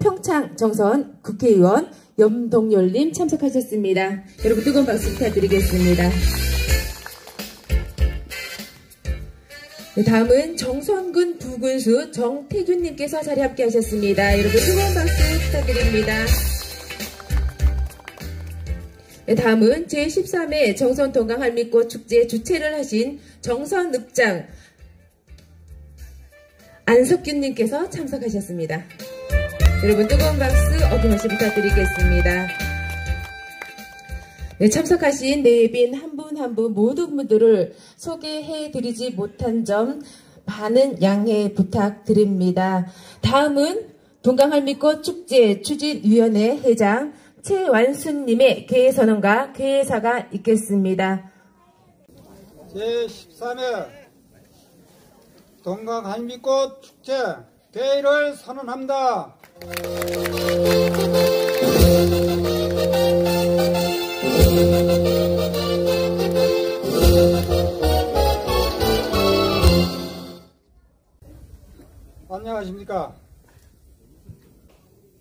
평창 정선 국회의원 염동열님 참석하셨습니다. 여러분 뜨거운 박수 부탁드리겠습니다. 네, 다음은 정선군 부군수 정태균님께서 자리 함께 하셨습니다. 여러분 뜨거운 박수 부탁드립니다. 네, 다음은 제13회 정선 동강 할미꽃 축제 주최를 하신 정선읍장 안석균님께서 참석하셨습니다. 여러분 뜨거운 박수 어김없이 부탁드리겠습니다. 네, 참석하신 내빈 한 분 한 분 모든 분들을 소개해드리지 못한 점 많은 양해 부탁드립니다. 다음은 동강할미꽃 축제 추진위원회 회장 최완순님의 개회선언과 개회사가 있겠습니다. 제13회 동강할미꽃 축제 개회를 선언합니다. 안녕하십니까.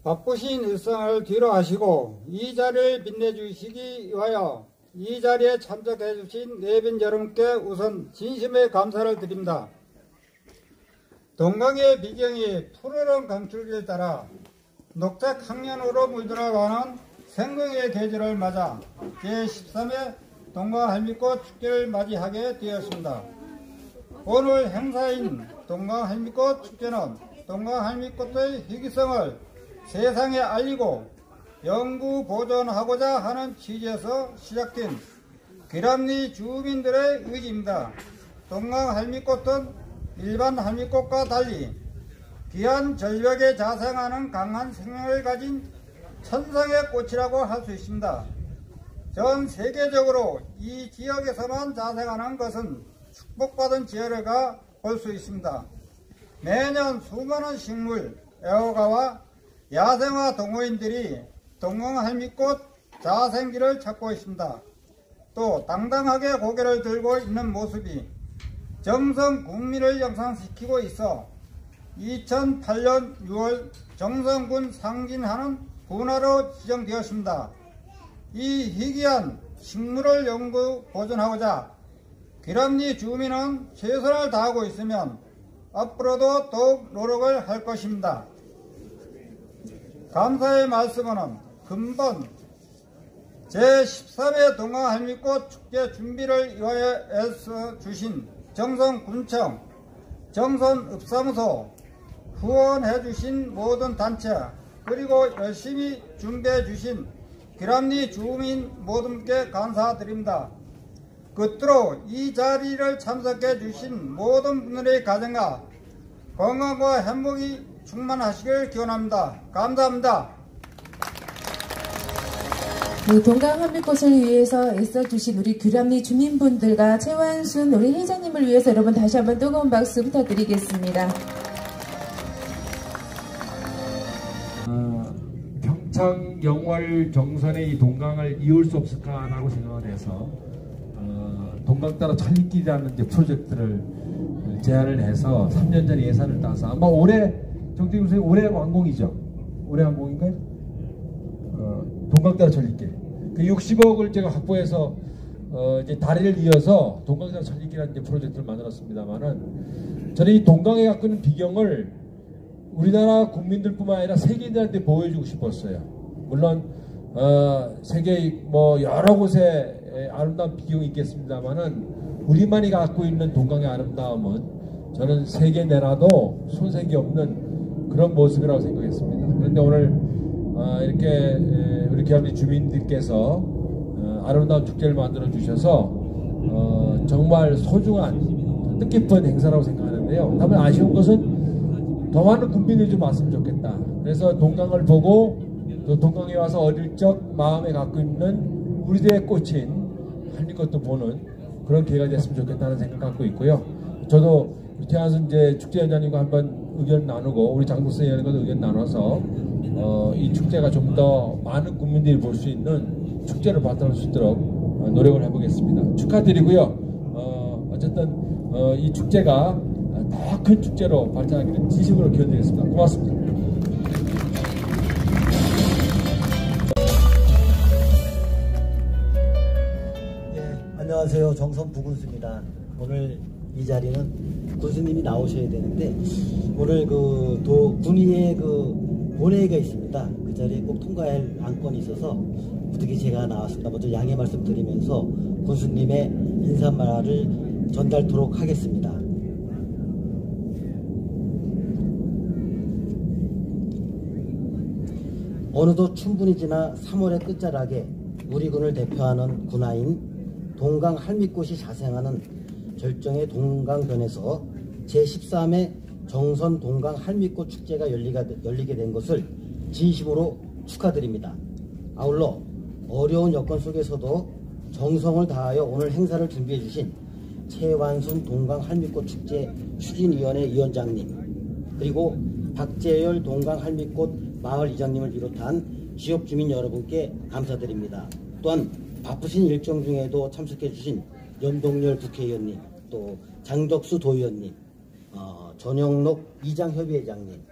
바쁘신 일상을 뒤로 하시고 이 자리를 빛내주시기 위하여 이 자리에 참석해 주신 내빈 여러분께 우선 진심의 감사를 드립니다. 동강의 비경이 푸르른 강줄기를 따라 녹색 학년으로 물들어가는 생명의 계절을 맞아 제13회 동강 할미꽃 축제를 맞이하게 되었습니다. 오늘 행사인 동강 할미꽃 축제는 동강 할미꽃의 희귀성을 세상에 알리고 연구 보존하고자 하는 취지에서 시작된 기람리 주민들의 의지입니다. 동강 할미꽃은 일반 할미꽃과 달리 귀한 전력에 자생하는 강한 생명을 가진 천상의 꽃이라고 할 수 있습니다. 전 세계적으로 이 지역에서만 자생하는 것은 축복받은 지혜가 볼 수 있습니다. 매년 수많은 식물, 애호가와 야생화 동호인들이 동강할미꽃 자생기를 찾고 있습니다. 또 당당하게 고개를 들고 있는 모습이 정성 국민을 영상시키고 있어 2008년 6월 정성군 상진하는 분화로 지정되었습니다. 이 희귀한 식물을 연구 보존하고자 기람리 주민은 최선을 다하고 있으면 앞으로도 더욱 노력을 할 것입니다. 감사의 말씀은 근본 제13회 동화할미꽃 축제 준비를 위하여 애써 주신 정선군청, 정선읍사무소, 후원해 주신 모든 단체, 그리고 열심히 준비해 주신 기람리 주민 모든 께 감사드립니다. 끝으로 이 자리를 참석해 주신 모든 분들의 가정과 건강과 행복이 충만하시길 기원합니다. 감사합니다. 네, 동강 한미꽃을 위해서 애써주신 우리 규람리 주민분들과 최완순 우리 회장님을 위해서 여러분 다시 한번 뜨거운 박수 부탁드리겠습니다. 어, 평창 영월 정선의 이 동강을 이을 수 없을까라고 생각을 해서 어, 동강 따라 이제 프로젝트를 제안을 해서 3년 전 예산을 따서 아마 올해 정태균 선생님 올해 완공이죠? 올해 완공인가요? 어, 동강 따라 천리길 그 60억을 제가 확보해서 어, 이제 다리를 이어서 동강 따라 천리길이라는 이제 프로젝트를 만들었습니다만은 저는 이 동강에 갖고 있는 비경을 우리나라 국민들뿐만 아니라 세계인들한테 보여주고 싶었어요. 물론 어, 세계 뭐 여러 곳에 아름다운 비경이 있겠습니다만은 우리만이 갖고 있는 동강의 아름다움은 저는 세계 내라도 손색이 없는 그런 모습이라고 생각했습니다. 그런데 오늘 어, 이렇게 우리 기암리 주민들께서 어, 아름다운 축제를 만들어 주셔서 어, 정말 소중한 뜻깊은 행사라고 생각하는데요. 다만 아쉬운 것은 더 많은 국민들이 좀 왔으면 좋겠다. 그래서 동강을 보고 또 동강에 와서 어릴 적 마음에 갖고 있는 우리들의 꽃인 한리꽃도 보는 그런 기회가 됐으면 좋겠다는 생각 갖고 있고요. 저도 태안선 이제 축제위원장님과 한번 의견 나누고 우리 장국선 의원님과도 의견 나눠서 어, 이 축제가 좀 더 많은 국민들이 볼 수 있는 축제를 바탕으로 수 있도록 어, 노력을 해보겠습니다. 축하드리고요. 어, 쨌든 어, 이 축제가 더 큰 축제로 발전하기를 진심으로 기원드리겠습니다. 고맙습니다. 네, 안녕하세요. 정선 부군수입니다. 오늘 이 자리는 군수님이 나오셔야 되는데 오늘 그 도, 군의회 그 본회의가 있습니다. 그 자리에 꼭 통과할 안건이 있어서 부득이 제가 나왔습니다. 먼저 양해 말씀드리면서 군수님의 인사말을 전달토록 하겠습니다. 어느덧 충분히 지나 3월의 끝자락에 우리 군을 대표하는 군화인 동강 할미꽃이 자생하는 절정의 동강변에서 제13회 정선 동강 할미꽃 축제가 열리가, 열리게 된 것을 진심으로 축하드립니다. 아울러 어려운 여건 속에서도 정성을 다하여 오늘 행사를 준비해 주신 최완순 동강 할미꽃 축제 추진위원회 위원장님 그리고 박재열 동강 할미꽃 마을 이장님을 비롯한 지역 주민 여러분께 감사드립니다. 또한 바쁘신 일정 중에도 참석해 주신 연동열 국회의원님, 또 장덕수 도의원님, 어, 전영록 이장협의회장님,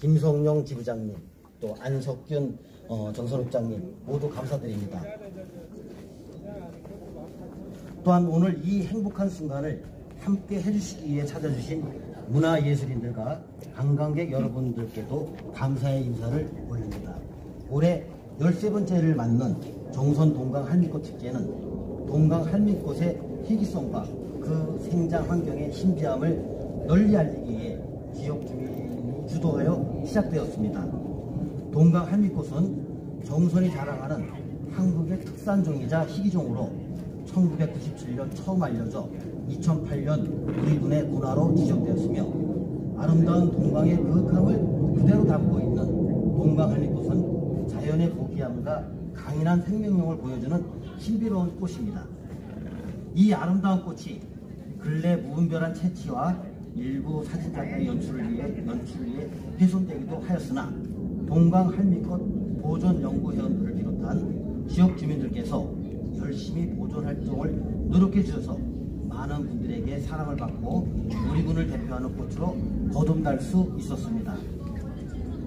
김성용 지부장님, 또 안석균 어, 정선읍장님 모두 감사드립니다. 또한 오늘 이 행복한 순간을 함께 해주시기 위해 찾아주신 문화예술인들과 관광객 여러분들께도 감사의 인사를 올립니다. 올해 13번째를 맞는 정선 동강 할미꽃 축제는 동강 할미꽃의 희귀성과 그 생장 환경의 신비함을 널리 알리기 위해 지역 주민이 주도하여 시작되었습니다. 동강 할미꽃은 정선이 자랑하는 한국의 특산종이자 희귀종으로 1997년 처음 알려져 2008년 우리 군의 문화로 지정되었으며 아름다운 동강의 그윽함을 그대로 담고 있는 동강 할미꽃은 자연의 고귀함과 강인한 생명력을 보여주는 신비로운 꽃입니다. 이 아름다운 꽃이 근래 무분별한 채취와 일부 사진작가의 연출을 위해 연출을 위해 훼손되기도 하였으나 동강 할미꽃 보존 연구회원들을 비롯한 지역 주민들께서 열심히 보존 활동을 노력해 주셔서 많은 분들에게 사랑을 받고 우리 군을 대표하는 꽃으로 거듭날 수 있었습니다.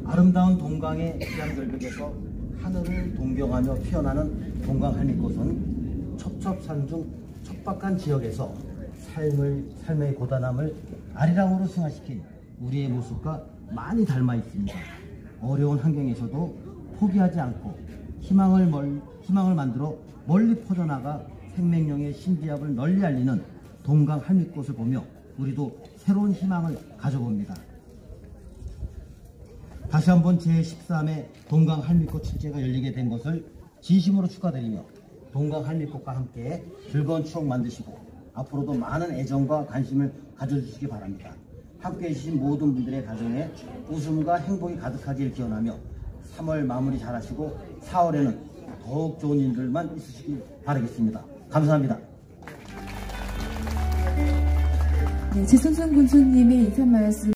아름다운 동강의 귀한 결벽에서 하늘을 동경하며 피어나는 동강 할미꽃은 첩첩산중 척박한 지역에서 삶을, 삶의 고단함을 아리랑으로 승화시킨 우리의 모습과 많이 닮아 있습니다. 어려운 환경에서도 포기하지 않고 희망을, 멀, 희망을 만들어 멀리 퍼져나가 생명력의 신비함을 널리 알리는 동강 할미꽃을 보며 우리도 새로운 희망을 가져봅니다. 다시 한번 제13회 동강 할미꽃 축제가 열리게 된 것을 진심으로 축하드리며 동강 할미꽃과 함께 즐거운 추억 만드시고 앞으로도 많은 애정과 관심을 가져주시기 바랍니다. 함께 해 주신 모든 분들의 가정에 웃음과 행복이 가득하길 기원하며 3월 마무리 잘하시고 4월에는 더욱 좋은 일들만 있으시길 바라겠습니다. 감사합니다. 네, 지순순 군수님의 인사 말씀